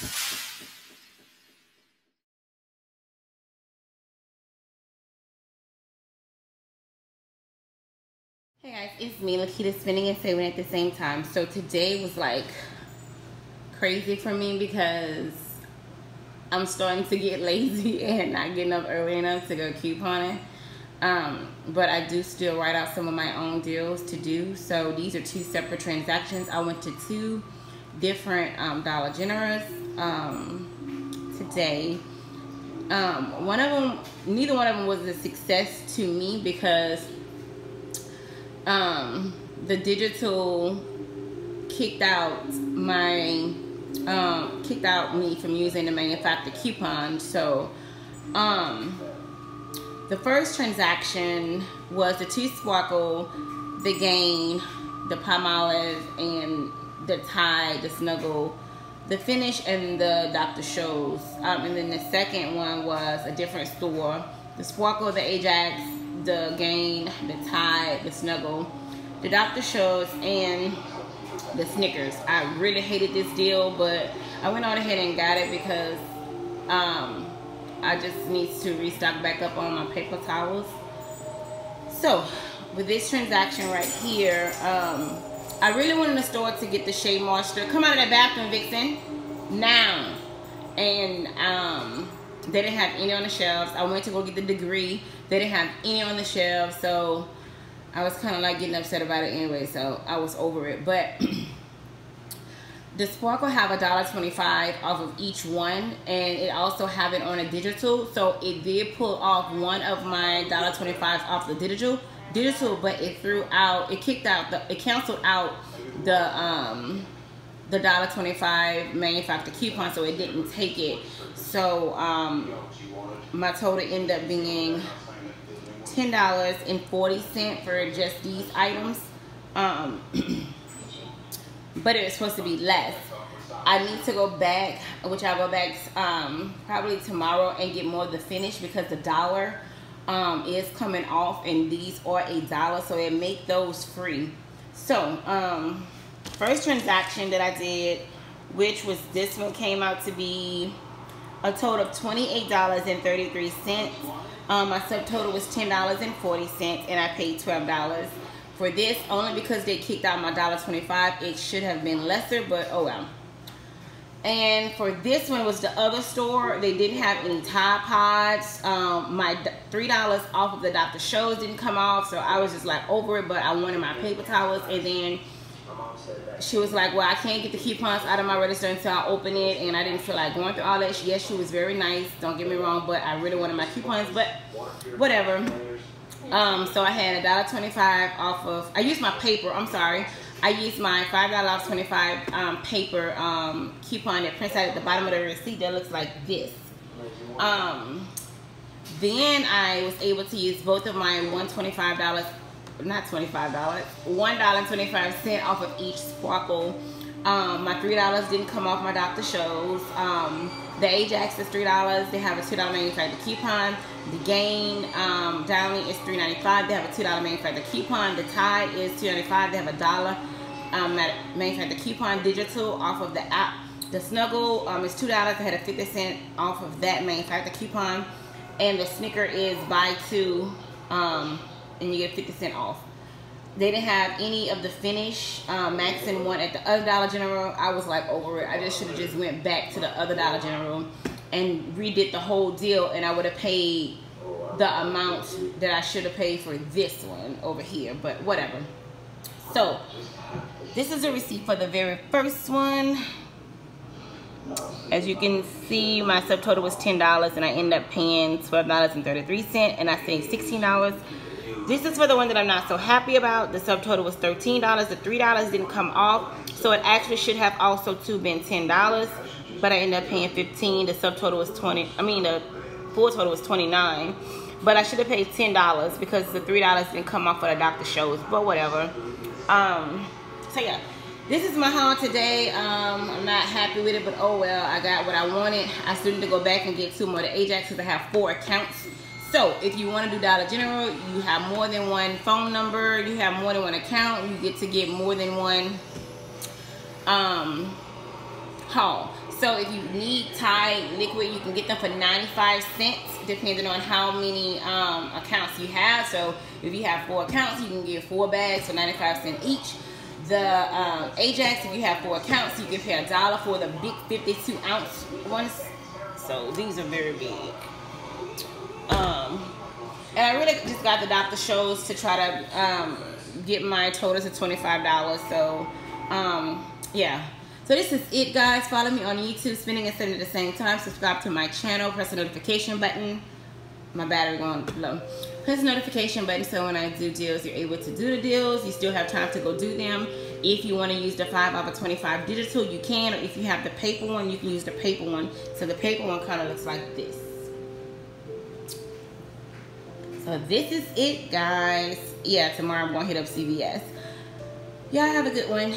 Hey guys, it's me, Lakita, spinning and saving at the same time. So today was like crazy for me because I'm starting to get lazy and not getting up early enough to go couponing. Um, but I do still write out some of my own deals to do. So these are two separate transactions. I went to two different um, Dollar Generals um, today. Um, one of them, neither one of them was a success to me because um, the digital kicked out my um, kicked out me from using the manufacturer coupon. So um, the first transaction was the two sparkle, the gain, the Palmolive, and the tie, the snuggle, the finish, and the Dr. Scholl's. Um, and then the second one was a different store. The sparkle, the Ajax, the gain, the Tide, the snuggle, the Dr. Scholl's, and the Snickers. I really hated this deal, but I went on ahead and got it because um, I just need to restock back up on my paper towels. So, with this transaction right here, um, I really wanted the store to get the Shea Moisture. Come out of that bathroom, Vixen. Now. And um, they didn't have any on the shelves. I went to go get the degree. They didn't have any on the shelves. So, I was kind of like getting upset about it anyway. So, I was over it. But... the sparkle have a dollar 25 off of each one and it also have it on a digital so it did pull off one of my dollar 25 off the digital digital but it threw out it kicked out the it canceled out the um the dollar 25 manufacturer coupon so it didn't take it so um my total ended up being ten dollars and 40 cent for just these items um but it was supposed to be less. I need to go back, which I'll go back um, probably tomorrow and get more of the finish because the dollar um, is coming off and these are a dollar, so it make those free. So, um, first transaction that I did, which was this one came out to be a total of $28.33. Um, my subtotal was $10.40 and I paid $12 for this only because they kicked out my dollar 25 it should have been lesser but oh well and for this one was the other store they didn't have any tide pods um, my three dollars off of the dr Scholl's didn't come off so i was just like over it but i wanted my paper towels and then she was like well i can't get the coupons out of my register until i open it and i didn't feel like going through all that yes she was very nice don't get me wrong but i really wanted my coupons but whatever um, so I had a dollar twenty-five off of. I used my paper. I'm sorry. I used my five dollar off twenty-five um, paper um, coupon that prints out at the bottom of the receipt that looks like this. Um, then I was able to use both of my one twenty-five dollars, not twenty-five dollars, one dollar twenty-five cent off of each sparkle. Um, my three dollars didn't come off my Dr. Scholl's. The Ajax is three dollars. They have a two dollar manufacturer coupon. The Gain um, Dowling is three ninety five. They have a two dollar manufacturer coupon. The Tide is two ninety five. They have a dollar um, manufacturer coupon digital off of the app. The Snuggle um, is two dollars. They had a fifty cent off of that manufacturer coupon, and the Snicker is buy two, um, and you get fifty cent off. They didn't have any of the finish um, Max and one at the other Dollar General. I was like over it. I just should have just went back to the other Dollar General and redid the whole deal and I would have paid the amount that I should have paid for this one over here, but whatever. So, this is a receipt for the very first one. As you can see, my subtotal was $10 and I ended up paying $12.33 and I saved $16. This is for the one that I'm not so happy about. The subtotal was $13. The $3 didn't come off. So it actually should have also too been $10 but I ended up paying 15 The subtotal was 20 I mean, the full total was 29 But I should have paid $10 because the $3 didn't come off for the Dr. Scholl's. But whatever. Um, so yeah. This is my haul today. Um, I'm not happy with it, but oh well. I got what I wanted. I still need to go back and get two more the Ajax because I have four accounts. So if you want to do Dollar General, you have more than one phone number, you have more than one account, you get to get more than one um, haul. So if you need Tide liquid, you can get them for 95 cents, depending on how many um, accounts you have. So if you have four accounts, you can get four bags for 95 cents each. The um, Ajax, if you have four accounts, you can pay a dollar for the big 52 ounce ones. So these are very big. Um, and I really just got the Dr. Scholl's to try to um, get my total to $25. So, um, yeah. So this is it, guys. Follow me on YouTube, spinning and sending at the same time. Subscribe to my channel. Press the notification button. My battery going low. Press the notification button so when I do deals, you're able to do the deals. You still have time to go do them. If you want to use the 5 out of 25 digital, you can. Or if you have the paper one, you can use the paper one. So the paper one kind of looks like this. So this is it, guys. Yeah, tomorrow I'm going to hit up CVS. Y'all have a good one.